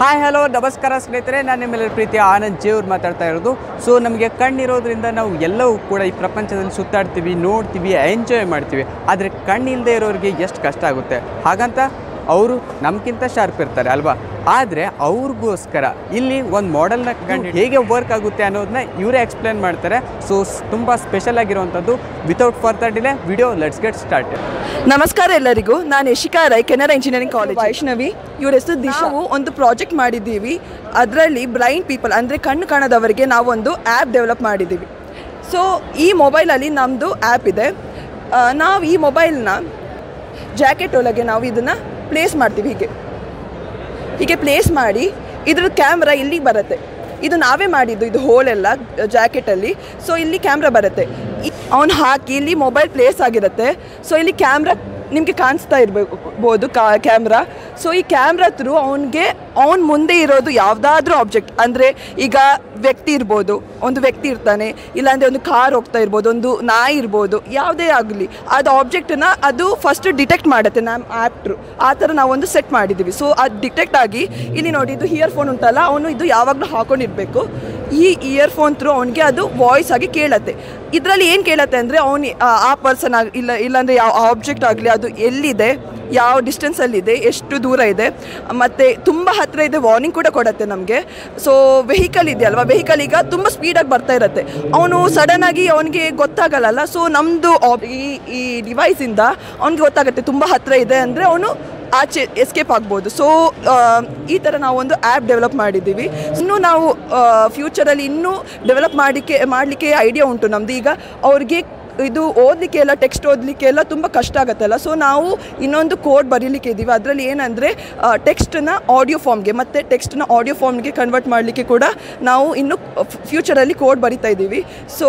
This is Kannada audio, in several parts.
ಹಾಯ್ ಹಲೋ ನಮಸ್ಕಾರ ಸ್ನೇಹಿತರೆ. ನಾನು ನಿಮ್ಮೆಲ್ಲರ ಪ್ರೀತಿಯ ಆನಂದ್ ಜೇವ್ರು ಮಾತಾಡ್ತಾ ಇರೋದು. ಸೊ ನಮಗೆ ಕಣ್ಣಿರೋದ್ರಿಂದ ನಾವು ಎಲ್ಲವೂ ಕೂಡ ಈ ಪ್ರಪಂಚದಲ್ಲಿ ಸುತ್ತಾಡ್ತೀವಿ, ನೋಡ್ತೀವಿ ಎಂಜಾಯ್ ಮಾಡ್ತೀವಿ. ಆದರೆ ಕಣ್ಣಿಲ್ಲದೆ ಇರೋರಿಗೆ ಎಷ್ಟು ಕಷ್ಟ ಆಗುತ್ತೆ? ಹಾಗಂತ ಅವರು ನಮ್ಗಿಂತ ಶಾರ್ಪ್ ಇರ್ತಾರೆ ಅಲ್ವಾ? ಆದರೆ ಅವ್ರಿಗೋಸ್ಕರ ಇಲ್ಲಿ ಒಂದು ಮಾಡೆಲ್ನ ಕಂಡು ಹೇಗೆ ವರ್ಕ್ ಆಗುತ್ತೆ ಅನ್ನೋದನ್ನ ಇವರೇ ಎಕ್ಸ್ಪ್ಲೇನ್ ಮಾಡ್ತಾರೆ. ಸೊ ತುಂಬ ಸ್ಪೆಷಲ್ ಆಗಿರುವಂಥದ್ದು. Without further delay video let's get start ನಮಸ್ಕಾರ ಎಲ್ಲರಿಗೂ. ನಾನು ಯಶಿಕಾ ರೈ ಕೆನರಾ ಇಂಜಿನಿಯರಿಂಗ್ ಕಾಲೇಜ್ ವೈಷ್ಣವಿ. ಇವ್ರ ಹೆಸರು ದಿಶಾವು ಒಂದು ಪ್ರಾಜೆಕ್ಟ್ ಮಾಡಿದ್ದೀವಿ. ಅದರಲ್ಲಿ ಬ್ಲೈಂಡ್ ಪೀಪಲ್ ಅಂದರೆ ಕಣ್ಣು ಕಾಣದವರಿಗೆ ನಾವೊಂದು ಆ್ಯಪ್ ಡೆವಲಪ್ ಮಾಡಿದ್ದೀವಿ. ಸೊ ಈ ಮೊಬೈಲಲ್ಲಿ ನಮ್ಮದು ಆ್ಯಪ್ ಇದೆ. ನಾವು ಈ ಮೊಬೈಲ್ನ ಜಾಕೆಟ್ ಒಳಗೆ ನಾವು ಇದನ್ನು ಪ್ಲೇಸ್ ಮಾಡ್ತೀವಿ ಹೀಗೆ. ಹೀಗೆ ಪ್ಲೇಸ್ ಮಾಡಿ ಇದ್ರ ಕ್ಯಾಮ್ರಾ ಇಲ್ಲಿಗೆ ಬರುತ್ತೆ. ಇದು ನಾವೇ ಮಾಡಿದ್ದು, ಇದು ಹೋಲೆಲ್ಲ ಜಾಕೆಟಲ್ಲಿ ಸೊ ಇಲ್ಲಿ ಕ್ಯಾಮ್ರಾ ಬರುತ್ತೆ. ಅವ್ನು ಹಾಕಿ ಇಲ್ಲಿ ಮೊಬೈಲ್ ಪ್ಲೇಸ್ ಆಗಿರುತ್ತೆ. ಸೊ ಇಲ್ಲಿ ಕ್ಯಾಮ್ರಾ ನಿಮಗೆ ಕಾಣಿಸ್ತಾ ಇರ್ಬೋದು ಕಾ, ಕ್ಯಾಮ್ರಾ. ಸೊ ಈ ಕ್ಯಾಮ್ರಾ ಥ್ರೂ ಅವನಿಗೆ, ಅವನ ಮುಂದೆ ಇರೋದು ಯಾವುದಾದ್ರೂ ಆಬ್ಜೆಕ್ಟ್ ಅಂದರೆ, ಈಗ ವ್ಯಕ್ತಿ ಇರ್ಬೋದು, ಒಂದು ವ್ಯಕ್ತಿ ಇರ್ತಾನೆ, ಇಲ್ಲಾಂದರೆ ಒಂದು ಕಾರ್ ಹೋಗ್ತಾ ಇರ್ಬೋದು, ಒಂದು ನಾಯಿ ಇರ್ಬೋದು, ಯಾವುದೇ ಆಗಲಿ. ಅದು ಆಬ್ಜೆಕ್ಟನ್ನ ಅದು ಫಸ್ಟ್ ಡಿಟೆಕ್ಟ್ ಮಾಡುತ್ತೆ ನಮ್ಮ ಆ್ಯಪ್ ಟ್ರೂ ಆ ಥರ ನಾವೊಂದು ಸೆಟ್ ಮಾಡಿದ್ದೀವಿ ಸೊ ಅದು ಡಿಟೆಕ್ಟ್ ಆಗಿ, ಇಲ್ಲಿ ನೋಡಿ, ಇದು ಇಯರ್ಫೋನ್ ಉಂಟಲ್ಲ, ಅವನು ಇದು ಯಾವಾಗಲೂ ಹಾಕೊಂಡಿರ್ಬೇಕು. ಈ ಇಯರ್ಫೋನ್ ಥ್ರೂ ಅವನಿಗೆ ಅದು ವಾಯ್ಸ್ ಆಗಿ ಕೇಳತ್ತೆ. ಇದರಲ್ಲಿ ಏನು ಕೇಳತ್ತೆ ಅಂದರೆ ಅವನು, ಆ ಪರ್ಸನ್ ಆಗಿ, ಇಲ್ಲ, ಇಲ್ಲಾಂದರೆ ಯಾವ ಆಬ್ಜೆಕ್ಟ್ ಆಗಲಿ ಅದು ಎಲ್ಲಿದೆ, ಯಾವ ಡಿಸ್ಟೆನ್ಸಲ್ಲಿದೆ ಎಷ್ಟು ದೂರ ಇದೆ, ಮತ್ತು ತುಂಬ ಹತ್ತಿರ ಇದೆ ವಾರ್ನಿಂಗ್ ಕೂಡ ಕೊಡುತ್ತೆ ನಮಗೆ. ಸೊ ವೆಹಿಕಲ್ ಇದೆ ಅಲ್ವಾ? ವೆಹಿಕಲ್ ಈಗ ತುಂಬ ಸ್ಪೀಡಾಗಿ ಬರ್ತಾ ಇರುತ್ತೆ. ಅವನು ಸಡನ್ನಾಗಿ ಅವನಿಗೆ ಗೊತ್ತಾಗಲ್ಲ ಸೊ ನಮ್ಮದು ಈ ಈ ಡಿವೈಸಿಂದ ಅವ್ನಿಗೆ ಗೊತ್ತಾಗುತ್ತೆ, ತುಂಬ ಹತ್ತಿರ ಇದೆ ಅಂದರೆ ಅವನು ಆಚೆ ಎಸ್ಕೇಪ್ ಆಗ್ಬೋದು. ಸೊ ಈ ಥರ ನಾವೊಂದು ಆ್ಯಪ್ ಡೆವಲಪ್ ಮಾಡಿದ್ದೀವಿ. ಇನ್ನೂ ನಾವು ಫ್ಯೂಚರಲ್ಲಿ ಇನ್ನೂ ಡೆವಲಪ್ ಮಾಡಲಿಕ್ಕೆ ಮಾಡಲಿಕ್ಕೆ ಐಡಿಯಾ ಉಂಟು ನಮ್ಮದು ಈಗ ಅವ್ರಿಗೆ ಇದು ಓದಲಿಕ್ಕೆ ಎಲ್ಲ ಟೆಕ್ಸ್ಟ್ ಓದಲಿಕ್ಕೆ ಎಲ್ಲ ತುಂಬ ಕಷ್ಟ ಆಗುತ್ತಲ್ಲ. ಸೊ ನಾವು ಇನ್ನೊಂದು ಕೋಡ್ ಬರೀಲಿಕ್ಕೆ ಇದ್ದೀವಿ ಅದರಲ್ಲಿ ಏನಂದರೆ ಟೆಕ್ಸ್ಟನ್ನ ಆಡಿಯೋ ಫಾರ್ಮ್ಗೆ ಮತ್ತು ಟೆಕ್ಸ್ಟನ್ನ ಆಡಿಯೋ ಫಾರ್ಮ್ಗೆ ಕನ್ವರ್ಟ್ ಮಾಡಲಿಕ್ಕೆ ಕೂಡ ನಾವು ಇನ್ನು ಫ್ಯೂಚರಲ್ಲಿ ಕೋಡ್ ಬರಿತಾ ಇದ್ದೀವಿ ಸೊ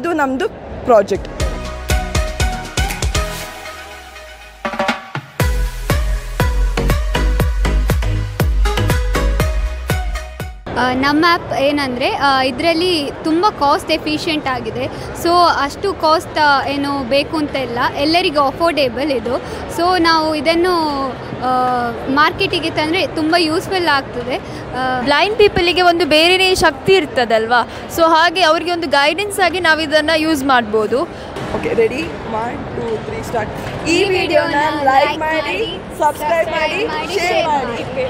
ಇದು ನಮ್ಮದು ಪ್ರಾಜೆಕ್ಟ್ ನಮ್ಮ ಆ್ಯಪ್ ಏನಂದರೆ ಇದರಲ್ಲಿ ತುಂಬ ಕಾಸ್ಟ್ ಎಫಿಷಿಯೆಂಟ್ ಆಗಿದೆ. ಸೊ ಅಷ್ಟು ಕಾಸ್ಟ್ ಏನು ಬೇಕು ಅಂತ ಇಲ್ಲ. ಎಲ್ಲರಿಗೂ ಅಫೋರ್ಡೇಬಲ್ ಇದು. ಸೊ ನಾವು ಇದನ್ನು ಮಾರ್ಕೆಟಿಗೆ ತಂದರೆ ತುಂಬ ಯೂಸ್ಫುಲ್ ಆಗ್ತದೆ. ಬ್ಲೈಂಡ್ ಪೀಪಲಿಗೆ ಒಂದು ಬೇರೆಯೇ ಶಕ್ತಿ ಇರ್ತದಲ್ವಾ? ಸೊ ಹಾಗೆ ಅವರಿಗೆ ಒಂದು ಗೈಡೆನ್ಸ್ ಆಗಿ ನಾವು ಇದನ್ನು ಯೂಸ್ ಮಾಡ್ಬೋದು. Okay ready one two three start ಈ ವಿಡಿಯೋನ ಲೈಕ್ ಮಾಡಿ ಸಬ್ಸ್ಕ್ರೈಬ್ ಮಾಡಿ ಶೇರ್ ಮಾಡಿ.